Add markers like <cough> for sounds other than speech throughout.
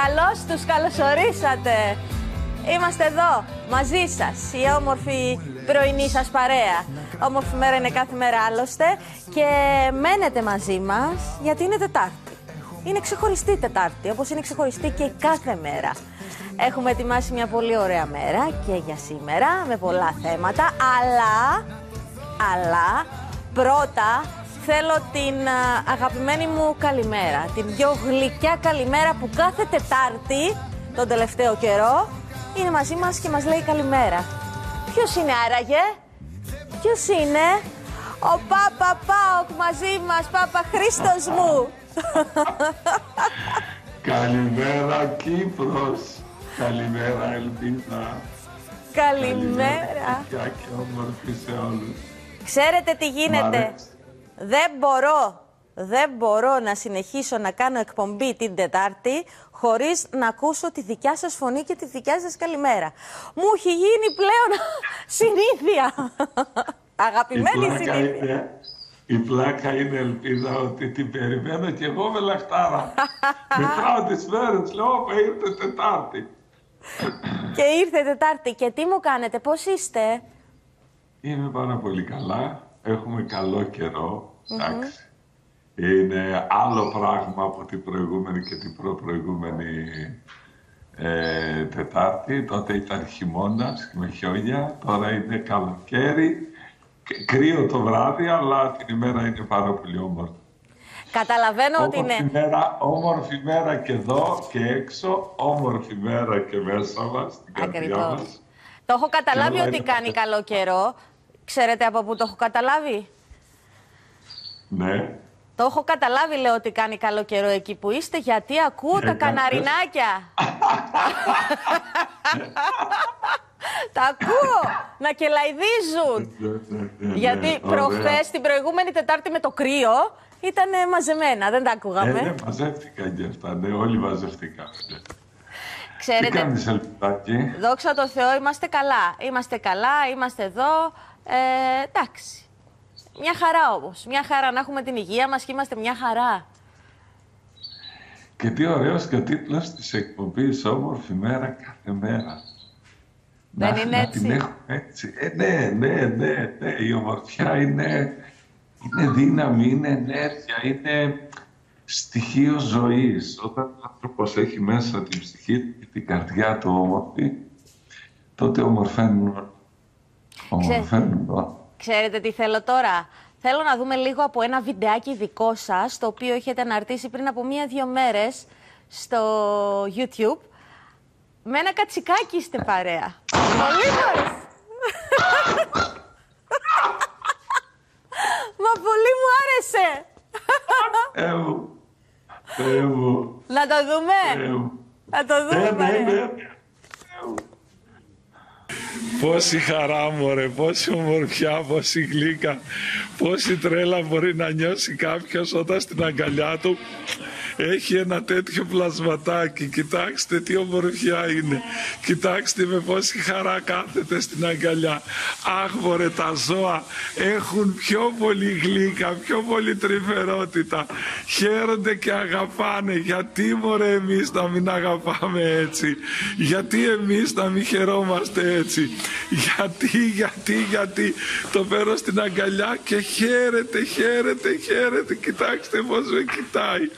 Καλώς τους καλωσορίσατε. Είμαστε εδώ μαζί σας, η όμορφη πρωινή σας παρέα. Όμορφη μέρα είναι κάθε μέρα άλλωστε και μένετε μαζί μας γιατί είναι Τετάρτη. Είναι ξεχωριστή Τετάρτη, όπως είναι ξεχωριστή και κάθε μέρα. Έχουμε ετοιμάσει μια πολύ ωραία μέρα και για σήμερα με πολλά θέματα, αλλά, αλλά πρώτα θέλω την αγαπημένη μου καλημέρα. Την πιο γλυκιά καλημέρα που κάθε Τετάρτη τον τελευταίο καιρό είναι μαζί μας και μας λέει καλημέρα. Ποιος είναι άραγε, ποιος είναι; Ο Πάπα Πάοκ μαζί μας, Πάπα Χρήστος μου. <laughs> Καλημέρα Κύπρος, καλημέρα Ελπίδα. Καλημέρα. Καλημέρα και όμορφη σε όλους. Ξέρετε τι γίνεται. Δεν μπορώ, δεν μπορώ να συνεχίσω να κάνω εκπομπή την Τετάρτη χωρίς να ακούσω τη δικιά σας φωνή και τη δικιά σας καλημέρα. Μου έχει γίνει πλέον <laughs> συνήθεια. Αγαπημένη η πλάκα συνήθεια. Είναι, η πλάκα είναι ελπίδα ότι την περιμένω και εγώ με λαχτάρα. <laughs> Μετράω τις μέρες, λέω, όπα ήρθε Τετάρτη. Και ήρθε Τετάρτη. Και τι μου κάνετε, πώς είστε; Είμαι πάρα πολύ καλά. Έχουμε καλό καιρό. Εντάξει. Είναι άλλο πράγμα από την προηγούμενη και την προπροηγούμενη ε, Τετάρτη. Τότε ήταν χειμώνας με χιόνια. Τώρα είναι καλοκαίρι. Κ- Κρύο το βράδυ, αλλά την ημέρα είναι πάρα πολύ όμορφη. Καταλαβαίνω ότι Όμορφη είναι. μέρα, όμορφη μέρα και εδώ και έξω, όμορφη μέρα και μέσα μας, στην καρδιά Ακριβώς. μας. Το έχω καταλάβει Και όλα ότι είναι κάνει πάρα- καλό καιρό. Ξέρετε από πού το έχω καταλάβει; Ναι. Το έχω καταλάβει, λέω, ότι κάνει καλό καιρό εκεί που είστε, γιατί ακούω τα Ε, καναρινάκια. <laughs> τα ακούω να κελαϊδίζουν. Ναι, ναι, ναι, γιατί ναι, προχθές, την προηγούμενη Τετάρτη με το κρύο, ήταν μαζεμένα, δεν τα ωραία. ακούγαμε. Ε, ναι, μαζεύτηκαν και αυτά, ναι, όλοι μαζευτήκαν. Ναι. Τι Ξέρετε, κάνεις, Ελπιδάκη. δόξα τω Θεώ, είμαστε καλά. Είμαστε καλά, είμαστε εδώ. Ε, εντάξει. Μια χαρά όμως. Μια χαρά να έχουμε την υγεία μας και είμαστε μια χαρά. Και τι ωραίος και ο τίτλος της εκπομπής, όμορφη μέρα κάθε μέρα. Δεν να, είναι να έτσι; την έχουμε έτσι. Ε, ναι, ναι, ναι, ναι. Η ομορφιά είναι, είναι δύναμη, είναι ενέργεια, είναι στοιχείο ζωής. Όταν ο άνθρωπος έχει μέσα την ψυχή του και την καρδιά του όμορφη, τότε ομορφαίνουν. Ομορφαίνουν όλα. Ξέρετε τι θέλω τώρα; Θέλω να δούμε λίγο από ένα βιντεάκι δικό σας, το οποίο έχετε αναρτήσει πριν από μία-δύο μέρες στο YouTube. Με ένα κατσικάκι είστε παρέα. Πολύ μου άρεσε. Μα πολύ μου άρεσε. Θεέ μου, Θεέ μου, Να το δούμε. Θεέ μου. Να το Ναι, δούμε ναι, παρέα. ναι. Πόση χαρά μωρέ, πόση ομορφιά, πόση γλύκα, πόση τρέλα μπορεί να νιώσει κάποιος όταν στην αγκαλιά του έχει ένα τέτοιο πλασματάκι. Κοιτάξτε τι ομορφιά είναι. Κοιτάξτε με πόση χαρά κάθεται στην αγκαλιά. Αχ μωρέ τα ζώα έχουν πιο πολύ γλύκα, πιο πολύ τρυφερότητα. Χαίρονται και αγαπάνε. Γιατί μωρέ εμείς να μην αγαπάμε έτσι; Γιατί εμείς να μην χαιρόμαστε έτσι; Γιατί, γιατί, γιατί το παίρνω στην αγκαλιά και χαίρεται, χαίρεται, χαίρεται. Κοιτάξτε πώς με κοιτάει.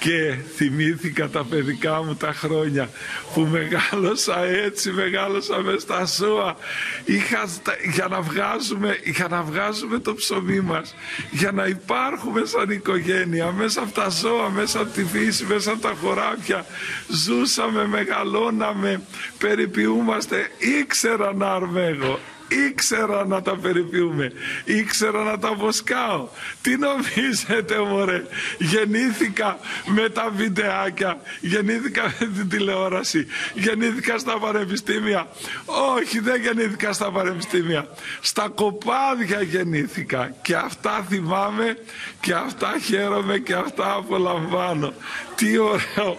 Και θυμήθηκα τα παιδικά μου τα χρόνια που μεγάλωσα έτσι, μεγάλωσα μες στα ζώα. Είχα, στα- για, να βγάζουμε, για να βγάζουμε το ψωμί μας, για να υπάρχουμε σαν οικογένεια, μέσα από τα ζώα, μέσα από τη φύση, μέσα από τα χωράφια. Ζούσαμε, μεγαλώναμε, περιποιούμαστε. Ήξερα να αρμέγω, Ήξερα να τα περιποιούμε. Ήξερα να τα βοσκάω. Τι νομίζετε μωρέ; Γεννήθηκα με τα βιντεάκια. Γεννήθηκα με την τηλεόραση. Γεννήθηκα στα πανεπιστήμια. Όχι δεν γεννήθηκα στα πανεπιστήμια. Στα κοπάδια γεννήθηκα. Και αυτά θυμάμαι και αυτά χαίρομαι και αυτά απολαμβάνω. Τι ωραίο.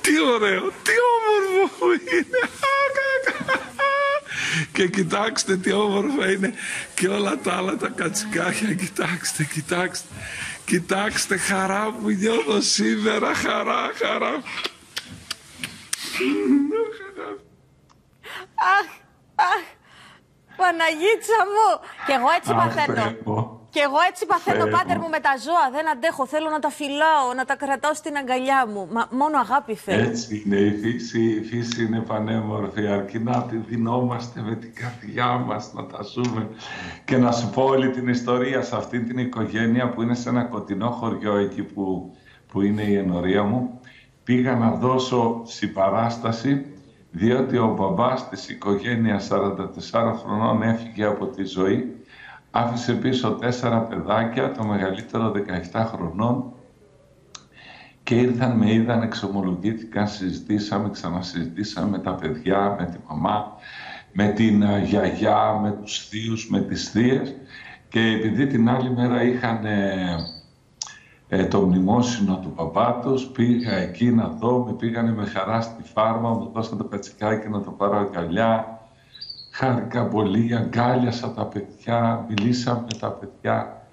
Τι ωραίο, τι όμορφο που είναι. Και κοιτάξτε τι όμορφα είναι και όλα τα άλλα τα κατσικάκια. Κοιτάξτε, κοιτάξτε. Κοιτάξτε χαρά που νιώθω σήμερα, χαρά, χαρά. Αχ, αχ, Παναγίτσα μου. Και εγώ έτσι παθαίνω. Και εγώ έτσι παθαίνω, πάτερ μου, με τα ζώα. Δεν αντέχω. Θέλω να τα φυλάω, να τα κρατάω στην αγκαλιά μου. Μα μόνο αγάπη θέλω. Έτσι είναι. Η φύση, η φύση είναι πανέμορφη. Αρκεί να τη δινόμαστε με την καρδιά μας, να τα ζούμε. Και να σου πω όλη την ιστορία σε αυτή την οικογένεια που είναι σε ένα κοντινό χωριό εκεί που, που είναι η ενορία μου. Πήγα να δώσω συμπαράσταση διότι ο μπαμπάς της οικογένειας 44 χρονών έφυγε από τη ζωή Άφησε πίσω τέσσερα παιδάκια, το μεγαλύτερο 17 χρονών και ήρθαν, με είδαν, εξομολογήθηκαν, συζητήσαμε, ξανασυζητήσαμε με τα παιδιά, με τη μαμά, με την ε, γιαγιά, με τους θείους, με τις θείες. Και επειδή την άλλη μέρα είχαν ε, ε, το μνημόσυνο του παπά τους, πήγα εκεί να δω, με πήγανε με χαρά στη φάρμα, μου δώσαν το πετσικάκι να το πάρω αγκαλιά, Χάρηκα πολύ, αγκάλιασα τα παιδιά, μιλήσαμε με τα παιδιά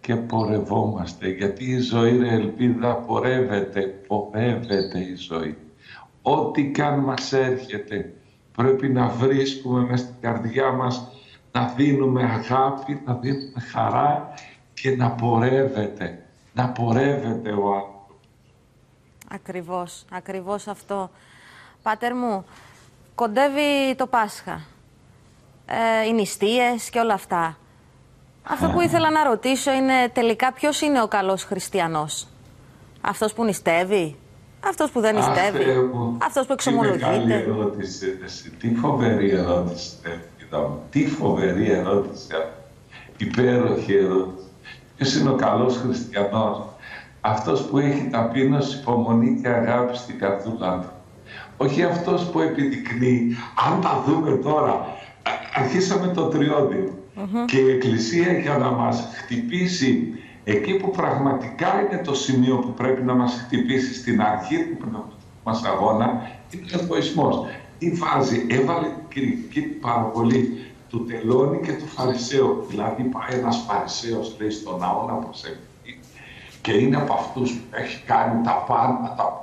και πορευόμαστε. Γιατί η ζωή, ρε ελπίδα, πορεύεται, πορεύεται η ζωή. Ό,τι καν μας έρχεται, πρέπει να βρίσκουμε μέσα στην καρδιά μας, να δίνουμε αγάπη, να δίνουμε χαρά και να πορεύεται, να πορεύεται ο άνθρωπος. Ακριβώς, ακριβώς αυτό. Πάτερ μου, κοντεύει το Πάσχα ε, οι νηστείες και όλα αυτά. Αυτό που ήθελα να ρωτήσω είναι τελικά ποιος είναι ο καλός χριστιανός; Αυτός που νηστεύει, αυτός που δεν νηστεύει, αυτός που εξομολογείται; Τι μεγάλη ερώτηση, τι φοβερή ερώτηση, τι φοβερή ερώτηση, υπέροχη ερώτηση. Ποιος είναι ο καλός χριστιανός, αυτός που έχει ταπείνωση, υπομονή και αγάπη στην καρδούλα του. Όχι αυτός που επιδεικνύει, αν τα δούμε τώρα, αρχίσαμε το τριωδιο και η Εκκλησία για να μας χτυπήσει εκεί που πραγματικά είναι το σημείο που πρέπει να μας χτυπήσει στην αρχή του πνευματικού μας αγώνα είναι ο εγωισμός. Τι βάζει, έβαλε την κριτική παραβολή του τελώνη και του φαρισαίου. Δηλαδή πάει ένας φαρισαίος λέει στον ναό να προσευχηθεί και είναι από αυτούς που έχει κάνει τα πάντα τα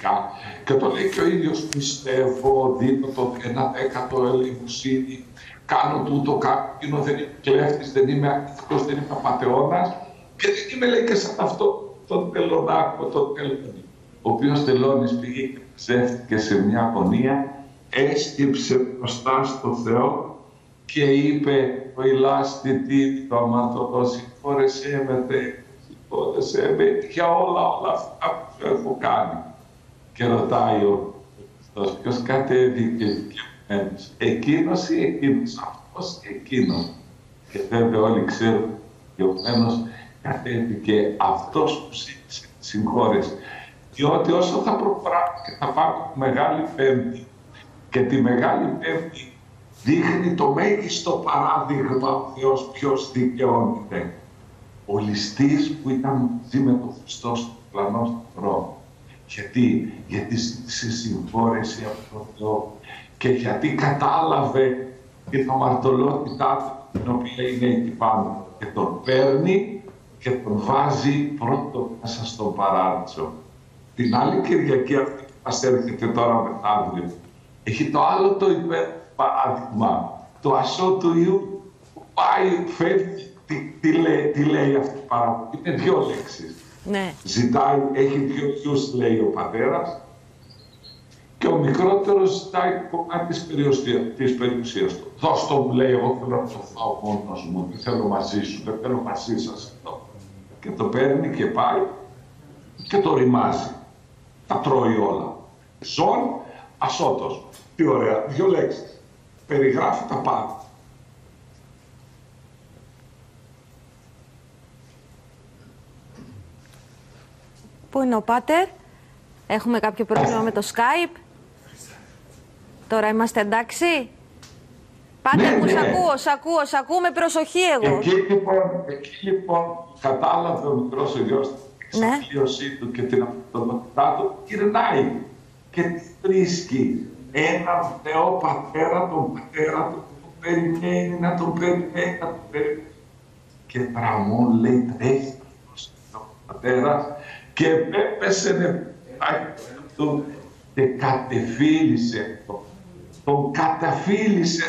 πνευματικά και το λέει και ο ίδιος πιστεύω, δίνω το ένα δέκατο ελεημοσύνη κάνω τούτο, κάνω δεν είμαι κλέφτης, δεν είμαι ακτιβικός, δεν είμαι απατεώνας και δεν είμαι λέει και σαν αυτό τον τελωνάκο, τον τελώνη. Ο οποίος τελώνης πήγε και ψεύτηκε σε μια αγωνία, έσκυψε μπροστά στο Θεό και είπε το ηλάστη τι το αμαρτωλό συγχώρεσέ με Θεέ, συγχώρεσέ με για όλα όλα αυτά που σου έχω κάνει. Και ρωτάει ο Χριστός ποιος κατέβηκε δικαιωμένος, εκείνος ή εκείνος, αυτός ή εκείνος. Και βέβαια όλοι ξέρουν, δικαιωμένος κατέβηκε αυτός που συγχώρεσε. Διότι όσο θα προχωράμε και θα πάμε τη Μεγάλη Πέμπτη και τη Μεγάλη Πέμπτη δείχνει το μέγιστο παράδειγμα ο Θεός ποιος δικαιώνεται. Ο ληστής που ήταν μαζί με τον Χριστό στο πλανό στον δρόμο. Γιατί, γιατί σε συγχώρεση από τον Θεό και γιατί κατάλαβε την αμαρτωλότητά του την οποία είναι εκεί πάνω και τον παίρνει και τον βάζει πρώτο μέσα στον παράδεισο. Την άλλη Κυριακή αυτή που μας έρχεται τώρα μεθαύριο έχει το άλλο το υπέρ παράδειγμα, το ασώ του Ιού που πάει, φεύγει, τι, τι, λέει, τι λέει αυτό παράδειγμα. Είναι δύο λέξεις. Ναι. Ζητάει, έχει δύο γιους λέει ο πατέρας και ο μικρότερος ζητάει κομμάτι της περιουσίας του. Δώσ' το μου λέει, εγώ θέλω να το φάω μόνος μου, δεν θέλω μαζί σου, δεν θέλω μαζί σας εδώ. Και το παίρνει και πάει και το ρημάζει. Τα τρώει όλα. Ζών, ασώτος. Τι ωραία, δύο λέξεις. Περιγράφει τα πάντα. Πού είναι ο Πάτερ, έχουμε κάποιο πρόβλημα με το Skype. Τώρα είμαστε εντάξει. Πάτερ ναι, μου, ναι. σ' ακούω, σ' ακούω, σ' ακούω με προσοχή εγώ. Εκεί λοιπόν, εκεί, λοιπόν κατάλαβε ο μικρός ο γιος την ναι. του και την αυτοδοτητά του, γυρνάει και τη βρίσκει έναν Θεό πατέρα, τον πατέρα του που τον περιμένει, να τον περιμένει, να τον περιμένει. Και τραμών λέει τρέχει προς το πατέρας και έπεσε του και κατεφύλισε το. Τον καταφύλισε,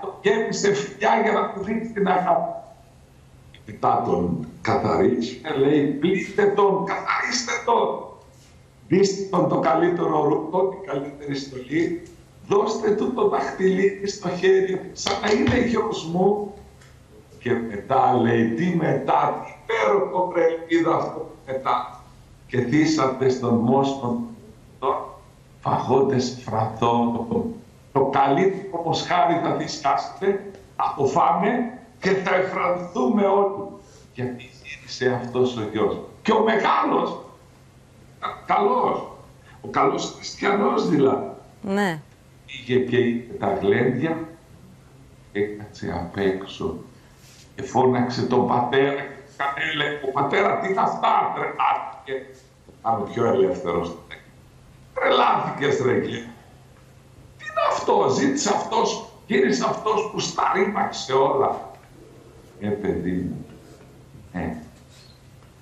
τον γέμισε φιλιά για να του δείξει την αγάπη. Μετά τον καθαρίσει λέει πλήστε τον, καθαρίστε τον. Δείστε τον το καλύτερο ρούχο, την καλύτερη στολή. Δώστε του το δαχτυλίδι στο χέρι, σαν να είναι γιος μου. Και μετά λέει, τι μετά, τι υπέροχο πρελπίδα αυτό μετά. Και θύσατε στον μόσχον φαγόντες φραθό, το καλύτερο μοσχάρι θα δισκάσετε, θα το φάμε και θα εφρανθούμε όλοι. Γιατί γύρισε αυτός ο γιος. Και ο μεγάλος, καλός, ο καλός χριστιανός δηλαδή. Ναι. Πήγε και είπε τα γλέντια, έκατσε απ' έξω και φώναξε τον πατέρα και έλεγε, ο πατέρα τι θα αυτά, τρελάθηκε. Πάμε πιο ελεύθερος. Τρελάθηκες ρε Τι είναι αυτό, ζήτησε αυτός, γύρισε αυτός που στα ρήμαξε όλα. Ε, παιδί μου, ε,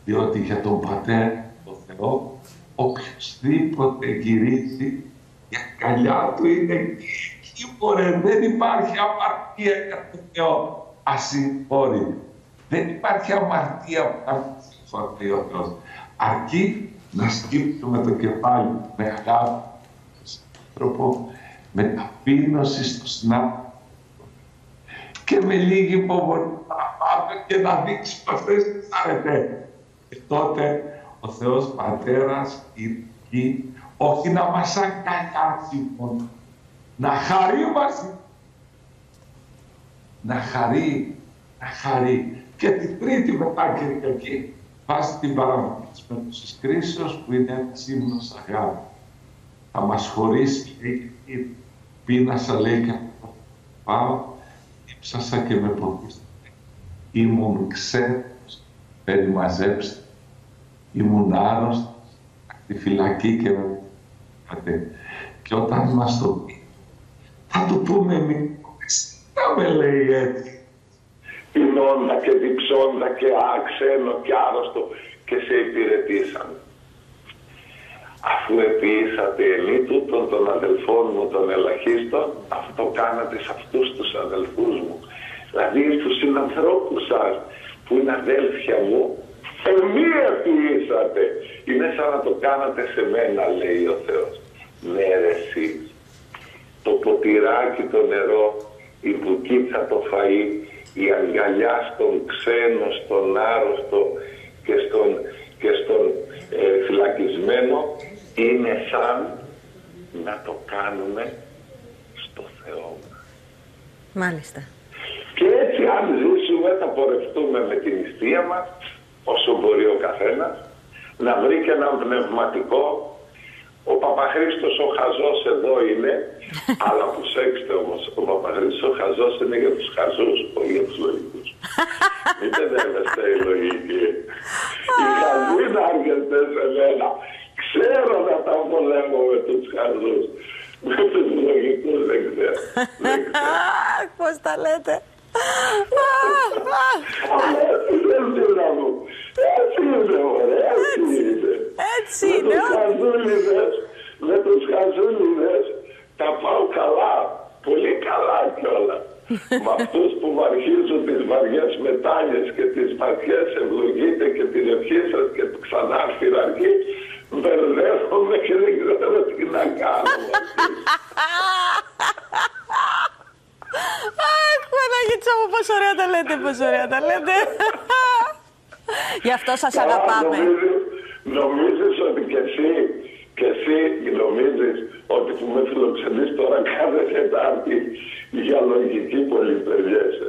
διότι για τον πατέρα, τον Θεό, οποιοδήποτε γυρίζει, η αγκαλιά του είναι εκεί, μωρέ, δεν υπάρχει αμαρτία για τον Θεό. Ασυγχώρητη. Δεν υπάρχει αμαρτία που θα συγχωρεί ο Θεός. Αρκεί να σκύψουμε το κεφάλι με αγάπη, τρόπο, με ταπείνωση στο συνάδελφο και με λίγη υπομονή να πάμε και να δείξουμε αυτές τις αρετές. Και τότε ο Θεός Πατέρας εκεί, όχι να μας αγκαλιάσει μόνο, να χαρεί μαζί, να χαρεί, να χαρεί. Και την τρίτη μετά Κυριακή βάζει την παραμονή της Πέμπτωσης Κρίσεως που είναι ένας ύμνος αγάπη. Θα μας χωρίσει, λέει, πείνασα, λέει, και πάω, ύψασα και με ποδίστηκε. Ήμουν ξένος, περιμαζέψτε ήμουν άρρωστος, στη φυλακή και με Και όταν μας το πει, θα του πούμε εμείς, θα με λέει έτσι. Πεινώντα και διψώντα και άξενο και άρρωστο και σε υπηρετήσαν. Αφού επίησατε ελί τούτων των αδελφών μου των ελαχίστων, αυτό κάνατε σε αυτούς τους αδελφούς μου. Δηλαδή στους συνανθρώπους σας που είναι αδέλφια μου, Εμεί ποιήσατε. Είναι σαν να το κάνατε σε μένα, λέει ο Θεός. Ναι ρε εσύ. Το ποτηράκι το νερό, η μπουκίτσα το φαΐ, η αγκαλιά στον ξένο, στον άρρωστο και στον, και στον ε, φυλακισμένο είναι σαν να το κάνουμε στο Θεό Μάλιστα. Και έτσι αν ζήσουμε θα πορευτούμε με την νηστεία μας όσο μπορεί ο καθένας, να βρει και έναν πνευματικό. Ο Παπαχρήστος ο χαζός εδώ είναι, <laughs> αλλά προσέξτε όμως, ο Παπαχρήστος ο χαζός είναι για τους χαζούς, όχι για τους λογικούς. <laughs> Μην παιδεύεστε οι λογικοί. Οι χαζοί να έρχεται σε μένα. Ξέρω να τα πολέμω με τους χαζούς. Με τους λογικούς δεν ξέρω. <laughs> Πώς τα λέτε. Έτσι είναι, ωραία, έτσι είναι. Έτσι είναι. Με τους χαζούλιδες τα πάω καλά, πολύ καλά κιόλα. <laughs> με αυτούς που αρχίζουν τις βαριές μετάνιες και τις βαθιές ευλογείτε και την ευχή σας και ξανά φυραρχή, μπερδεύομαι και δεν ξέρω τι να κάνω. Αχ, Παναγίτσα μου, πόσο ωραία τα λέτε, πόσο ωραία τα λέτε. Γι' αυτό σας αγαπάμε. Νομίζεις, ότι και εσύ, και εσύ νομίζεις ότι που με φιλοξενείς τώρα κάθε Τετάρτη για λογική πολυπεριέσαι.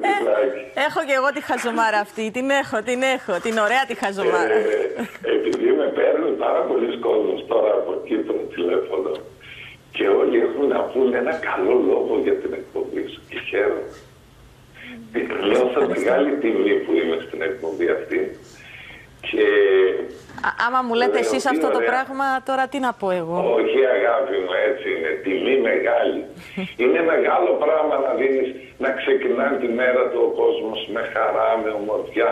ε; έχω και εγώ τη χαζομάρα αυτή. Την έχω, την έχω. Την ωραία τη χαζομάρα. Ε, επειδή με παίρνουν πάρα πολλοί κόσμος τώρα από εκεί το τηλέφωνο και όλοι έχουν να πούνε ένα καλό λόγο για την εκπομπή σου και χαίρομαι. Νιώθω μεγάλη τιμή που είμαι στην εκπομπή αυτή και άμα μου λέτε Λέω, εσείς τι αυτό το ωραία. πράγμα, τώρα τι να πω εγώ; Όχι αγάπη μου, έτσι είναι. Τιμή μεγάλη. <laughs> είναι μεγάλο πράγμα να δίνεις, να ξεκινάει τη μέρα του ο κόσμος με χαρά, με ομορφιά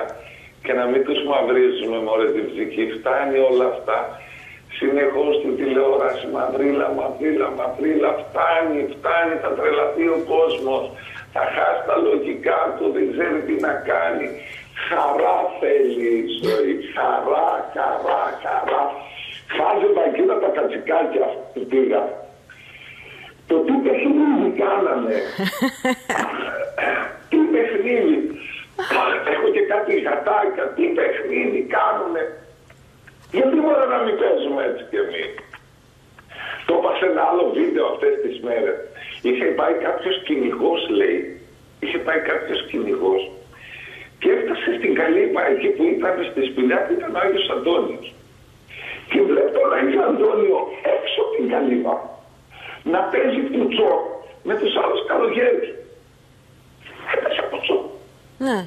και να μην τους μαυρίζουμε μωρέ την ψυχή. Φτάνει όλα αυτά. Συνεχώς στην τηλεόραση, μαυρίλα, μαυρίλα, μαυρίλα, φτάνει, φτάνει, θα τρελαθεί ο κόσμος. Θα χάσει τα λογικά του, δεν ξέρει τι να κάνει. Χαρά θέλει η ζωή, χαρά, χαρά, χαρά. Χάζευα εκείνα τα κατσικάκια που πήγα. Το τι παιχνίδι κάνανε. <laughs> τι παιχνίδι. Έχω και κάτι γατάκια. Τι παιχνίδι κάνουνε. Γιατί μπορεί να μην παίζουμε έτσι κι εμείς; Το είπα σε ένα άλλο βίντεο αυτές τις μέρες. Είχε πάει κάποιος κυνηγός λέει. Είχε πάει κάποιος κυνηγός και έφτασε στην Καλύπα εκεί που ήταν στη σπηλιά που ήταν ο Άγιος Αντώνιος. Και βλέπει τον Άγιο Αντώνιο έξω από την Καλύπα να παίζει κουτσό με τους άλλους καλογέρους. Έπαιζε κουτσό. Ναι.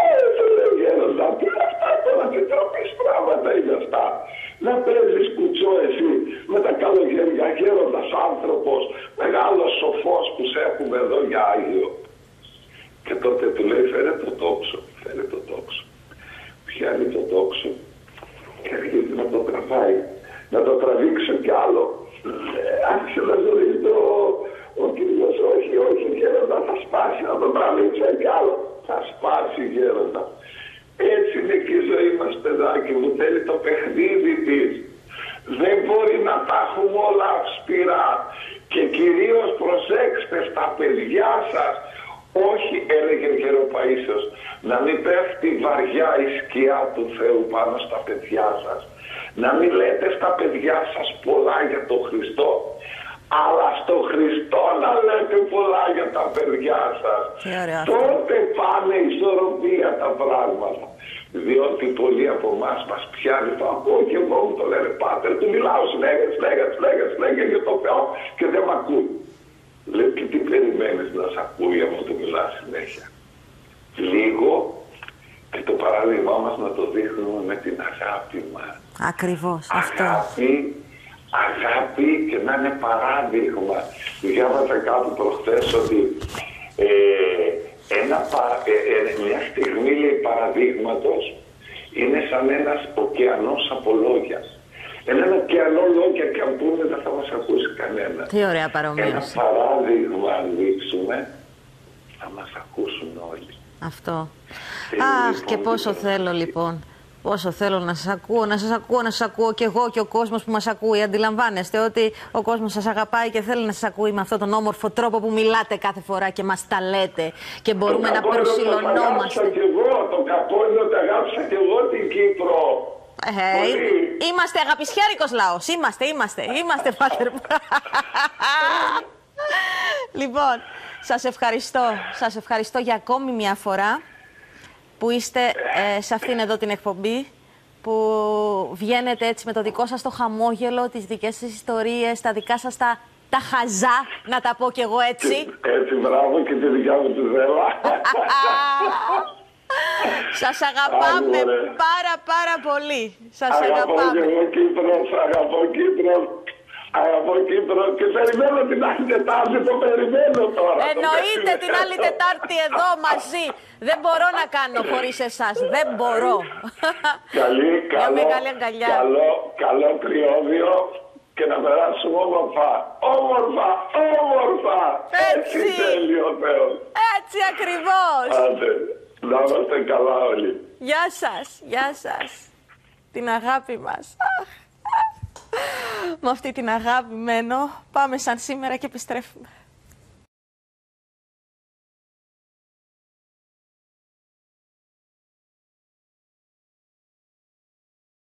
Ε, του λέω γέροντα, τι είναι αυτά τώρα, τι τροπής πράγματα είναι αυτά. Να παίζεις κουτσό εσύ με τα καλογέρια, γέροντας άνθρωπος, μεγάλος σοφός που σε έχουμε εδώ για Άγιο. Και τότε του λέει φέρε το τόξο, φέρε το τόξο. Πιάνει το τόξο και αρχίζει να το τραβάει, να το τραβήξω κι άλλο. Ε, Άρχισε να ζωήσει το, ο κύριος, όχι, όχι γέροντα, θα σπάσει, να το τραβήξω κι άλλο. Θα σπάσει γέροντα. Έτσι είναι και η ζωή μας παιδάκι μου, θέλει το παιχνίδι της. Δεν μπορεί να τα έχουμε όλα αυστηρά. Και κυρίως προσέξτε στα παιδιά σας όχι, έλεγε ο Γεροπαΐσιος, να μην πέφτει βαριά η σκιά του Θεού πάνω στα παιδιά σας. Να μην λέτε στα παιδιά σας πολλά για τον Χριστό, αλλά στο Χριστό να λέτε πολλά για τα παιδιά σας. Τι ωραίο αυτό. Τότε πάνε ισορροπία τα πράγματα. Διότι πολλοί από εμάς μας πιάνει το ακούω και εγώ μου το λένε πάτερ, του μιλάω συνέχεια, συνέχεια, συνέχεια, συνέχεια για το Θεό και δεν με ακούει. Λέω και τι περιμένεις να σε ακούει άμα του μιλάς συνέχεια. Λίγο και το παράδειγμά μας να το δείχνουμε με την αγάπη μας. Ακριβώς αυτό. Αγάπη, αγάπη και να είναι παράδειγμα. Διάβαζα κάπου προχθές ότι ε, ένα, πα- ε, ε, μια στιγμή λέει παραδείγματος είναι σαν ένας ωκεανός από λόγια. Έναν ωκεανό λόγια και αν πούμε δεν θα μας ακούσει κανένα. Τι ωραία Ένα παρομοίωση. παράδειγμα αν δείξουμε θα μας ακούσουν όλοι. Αυτό. Ε, Αχ, λοιπόν, και πόσο λοιπόν. θέλω λοιπόν. Πόσο θέλω να σας ακούω, να σας ακούω, να σας ακούω και εγώ και ο κόσμος που μας ακούει. Αντιλαμβάνεστε ότι ο κόσμος σας αγαπάει και θέλει να σας ακούει με αυτόν τον όμορφο τρόπο που μιλάτε κάθε φορά και μας τα λέτε και μπορούμε Το να κακό είναι ότι προσιλωνόμαστε. Αγάπησα κι εγώ, το κακό είναι ότι αγάπησα κι εγώ την Κύπρο. Ε, Πολύ. είμαστε αγαπησιάρικος λαός. Είμαστε, είμαστε, είμαστε, πάτερ μου. <laughs> λοιπόν, σας ευχαριστώ. Σας ευχαριστώ για ακόμη μια φορά που είστε ε, σε αυτήν εδώ την εκπομπή που βγαίνετε έτσι με το δικό σας το χαμόγελο, τις δικές σας ιστορίες, τα δικά σας τα, τα χαζά, να τα πω κι εγώ έτσι. Έτσι, μπράβο και τη δικιά μου τη Δέλα. <laughs> Σας αγαπάμε Άντε, ρε. πάρα πάρα πολύ. Σας Αγαπώ και αγαπάμε. εγώ Κύπρος, αγαπώ Κύπρος. Αγαπώ Κύπρο και περιμένω την άλλη Τετάρτη, το περιμένω τώρα. το Εννοείται την άλλη περιμένω. Τετάρτη εδώ μαζί. Δεν μπορώ να κάνω χωρίς εσάς. Δεν μπορώ. Καλή, Μια καλό, μεγάλη αγκαλιά. καλό, καλό τριώδιο και να περάσουμε όμορφα. Όμορφα, όμορφα. Έτσι. θέλει ο Θεός. Έτσι ακριβώς. Άντε, να είμαστε καλά όλοι. Γεια σας. Γεια σας. Την αγάπη μας. Αχ, αχ. Με αυτή την αγάπη μένω. Πάμε σαν σήμερα και επιστρέφουμε.